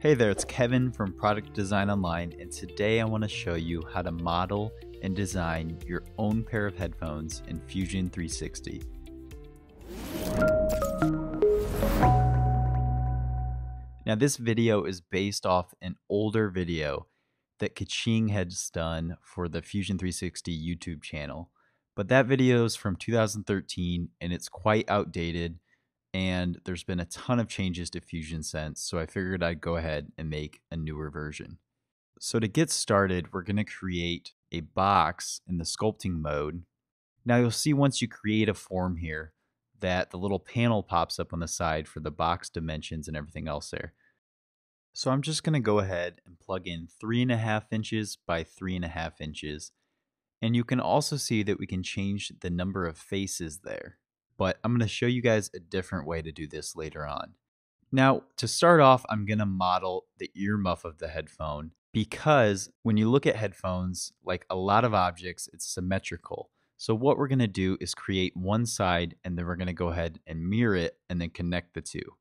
Hey there, it's Kevin from Product Design Online, and today I want to show you how to model and design your own pair of headphones in Fusion 360. Now, this video is based off an older video that Kaching has done for the Fusion 360 YouTube channel. But that video is from 2013 and it's quite outdated and there's been a ton of changes to Fusion since, so I figured I'd go ahead and make a newer version. So to get started, we're going to create a box in the sculpting mode. Now you'll see once you create a form here that the little panel pops up on the side for the box dimensions and everything else there. So I'm just going to go ahead and plug in three and a half inches by three and a half inches. And you can also see that we can change the number of faces there but I'm going to show you guys a different way to do this later on. Now, to start off, I'm going to model the earmuff of the headphone because when you look at headphones, like a lot of objects, it's symmetrical. So what we're going to do is create one side and then we're going to go ahead and mirror it and then connect the two.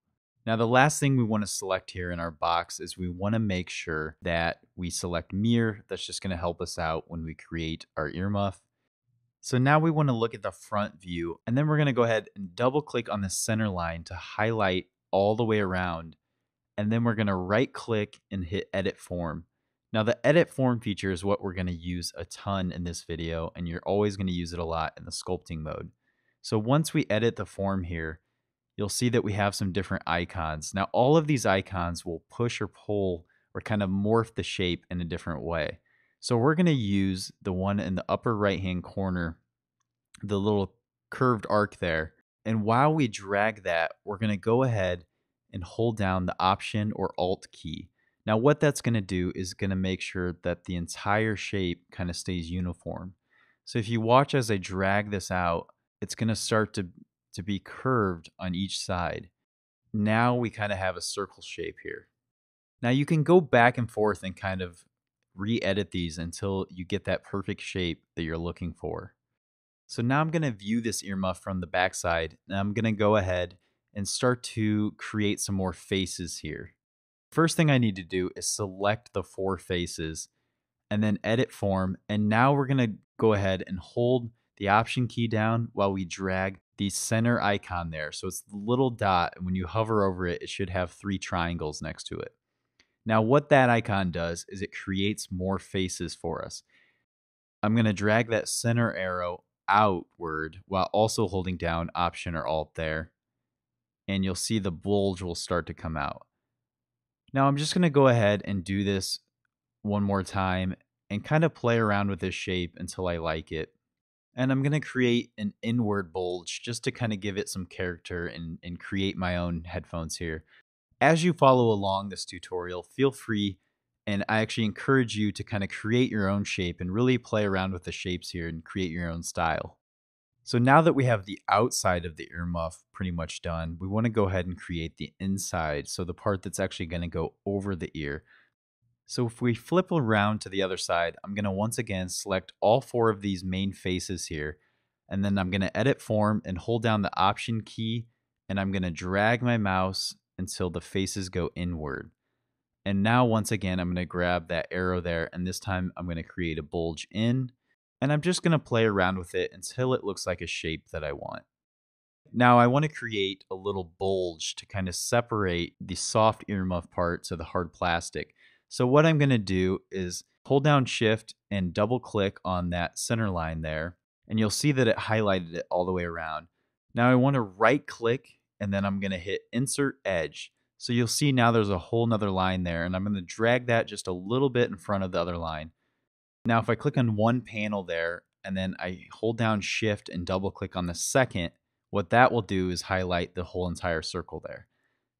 Now, the last thing we want to select here in our box is we want to make sure that we select mirror. That's just going to help us out when we create our earmuff. So now we want to look at the front view and then we're going to go ahead and double click on the center line to highlight all the way around. And then we're going to right click and hit edit form. Now the edit form feature is what we're going to use a ton in this video and you're always going to use it a lot in the sculpting mode. So once we edit the form here, you'll see that we have some different icons. Now all of these icons will push or pull or kind of morph the shape in a different way. So we're going to use the one in the upper right hand corner, the little curved arc there. And while we drag that, we're going to go ahead and hold down the Option or Alt key. Now what that's going to do is going to make sure that the entire shape kind of stays uniform. So if you watch as I drag this out, it's going to start to, to be curved on each side. Now we kind of have a circle shape here. Now you can go back and forth and kind of re-edit these until you get that perfect shape that you're looking for. So now I'm going to view this earmuff from the backside and I'm going to go ahead and start to create some more faces here. First thing I need to do is select the four faces and then edit form. And now we're going to go ahead and hold the option key down while we drag the center icon there. So it's the little dot and when you hover over it, it should have three triangles next to it. Now, what that icon does is it creates more faces for us. I'm going to drag that center arrow outward while also holding down Option or Alt there. And you'll see the bulge will start to come out. Now, I'm just going to go ahead and do this one more time and kind of play around with this shape until I like it. And I'm going to create an inward bulge just to kind of give it some character and, and create my own headphones here as you follow along this tutorial, feel free and I actually encourage you to kind of create your own shape and really play around with the shapes here and create your own style. So now that we have the outside of the earmuff pretty much done, we want to go ahead and create the inside, so the part that's actually going to go over the ear. So if we flip around to the other side, I'm going to once again select all four of these main faces here, and then I'm going to edit form and hold down the option key, and I'm going to drag my mouse until the faces go inward. And now once again, I'm going to grab that arrow there and this time I'm going to create a bulge in and I'm just going to play around with it until it looks like a shape that I want. Now I want to create a little bulge to kind of separate the soft earmuff part to the hard plastic. So what I'm going to do is hold down shift and double click on that center line there and you'll see that it highlighted it all the way around. Now I want to right click and then I'm going to hit insert edge. So you'll see now there's a whole nother line there and I'm going to drag that just a little bit in front of the other line. Now if I click on one panel there and then I hold down shift and double click on the second, what that will do is highlight the whole entire circle there.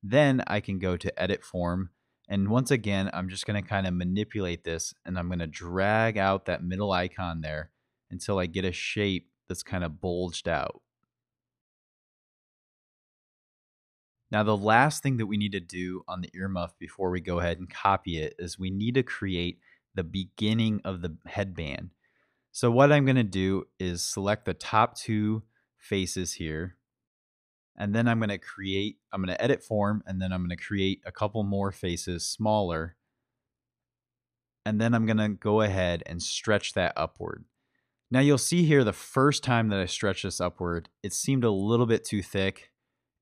Then I can go to edit form and once again, I'm just going to kind of manipulate this and I'm going to drag out that middle icon there until I get a shape that's kind of bulged out. Now, the last thing that we need to do on the earmuff before we go ahead and copy it is we need to create the beginning of the headband. So what I'm going to do is select the top two faces here. And then I'm going to create, I'm going to edit form, and then I'm going to create a couple more faces smaller. And then I'm going to go ahead and stretch that upward. Now you'll see here the first time that I stretched this upward, it seemed a little bit too thick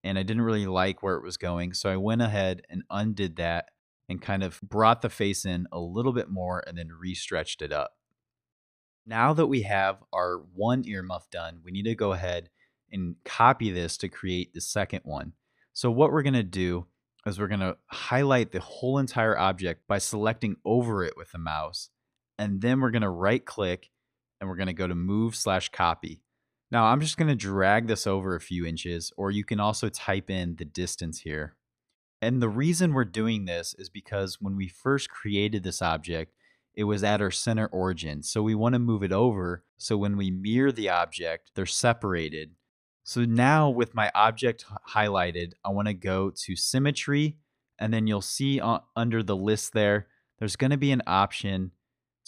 and I didn't really like where it was going. So I went ahead and undid that and kind of brought the face in a little bit more and then re-stretched it up. Now that we have our one earmuff done, we need to go ahead and copy this to create the second one. So what we're going to do is we're going to highlight the whole entire object by selecting over it with the mouse. And then we're going to right click and we're going to go to move slash copy. Now I'm just going to drag this over a few inches, or you can also type in the distance here. And the reason we're doing this is because when we first created this object, it was at our center origin. So we want to move it over so when we mirror the object, they're separated. So now with my object highlighted, I want to go to symmetry and then you'll see under the list there, there's going to be an option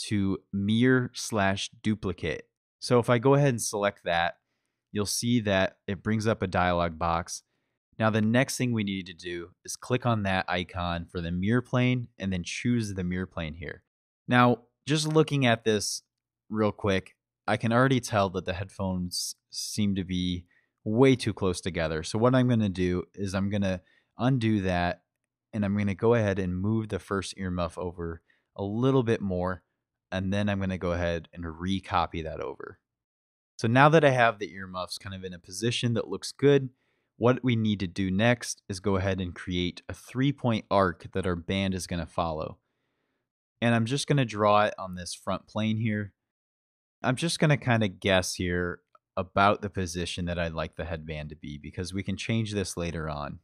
to mirror slash duplicate. So if I go ahead and select that, you'll see that it brings up a dialog box. Now the next thing we need to do is click on that icon for the mirror plane and then choose the mirror plane here. Now, just looking at this real quick, I can already tell that the headphones seem to be way too close together. So what I'm going to do is I'm going to undo that and I'm going to go ahead and move the first earmuff over a little bit more and then I'm going to go ahead and recopy that over. So now that I have the earmuffs kind of in a position that looks good, what we need to do next is go ahead and create a three point arc that our band is going to follow. And I'm just going to draw it on this front plane here. I'm just going to kind of guess here about the position that I'd like the headband to be because we can change this later on.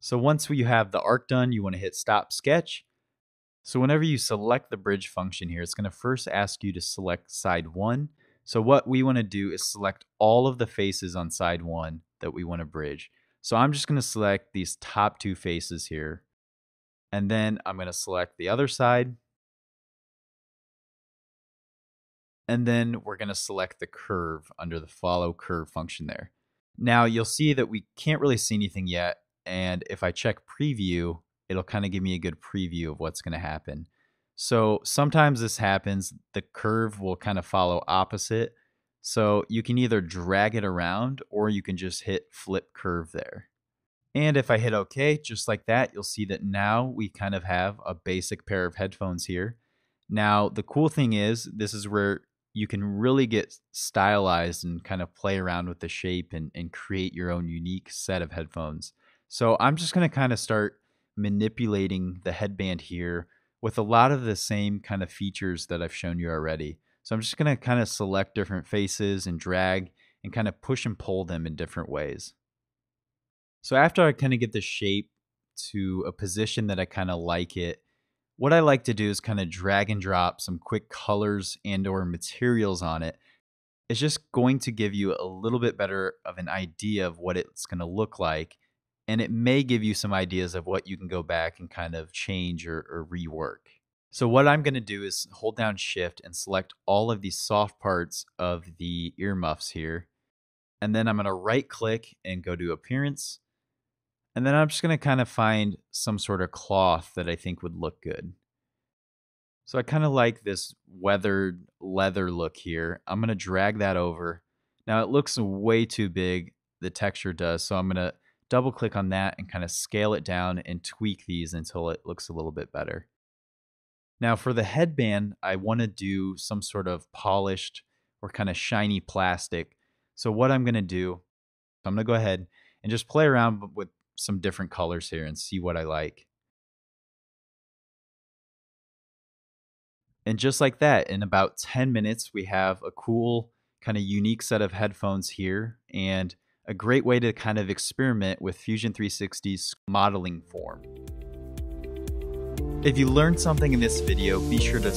So once you have the arc done, you want to hit stop sketch so whenever you select the bridge function here, it's going to first ask you to select side one. So what we want to do is select all of the faces on side one that we want to bridge. So I'm just going to select these top two faces here. And then I'm going to select the other side. And then we're going to select the curve under the follow curve function there. Now you'll see that we can't really see anything yet. And if I check preview, it'll kind of give me a good preview of what's going to happen. So sometimes this happens, the curve will kind of follow opposite. So you can either drag it around or you can just hit flip curve there. And if I hit OK, just like that, you'll see that now we kind of have a basic pair of headphones here. Now, the cool thing is, this is where you can really get stylized and kind of play around with the shape and, and create your own unique set of headphones. So I'm just going to kind of start manipulating the headband here with a lot of the same kind of features that I've shown you already. So I'm just going to kind of select different faces and drag and kind of push and pull them in different ways. So after I kind of get the shape to a position that I kind of like it, what I like to do is kind of drag and drop some quick colors and or materials on it. It's just going to give you a little bit better of an idea of what it's going to look like and it may give you some ideas of what you can go back and kind of change or, or rework. So what I'm going to do is hold down shift and select all of these soft parts of the earmuffs here. And then I'm going to right click and go to appearance. And then I'm just going to kind of find some sort of cloth that I think would look good. So I kind of like this weathered leather look here. I'm going to drag that over. Now it looks way too big, the texture does. So I'm going to double click on that and kind of scale it down and tweak these until it looks a little bit better. Now for the headband, I want to do some sort of polished or kind of shiny plastic. So what I'm going to do, I'm going to go ahead and just play around with some different colors here and see what I like. And just like that, in about 10 minutes, we have a cool kind of unique set of headphones here. And a great way to kind of experiment with Fusion 360's modeling form. If you learned something in this video, be sure to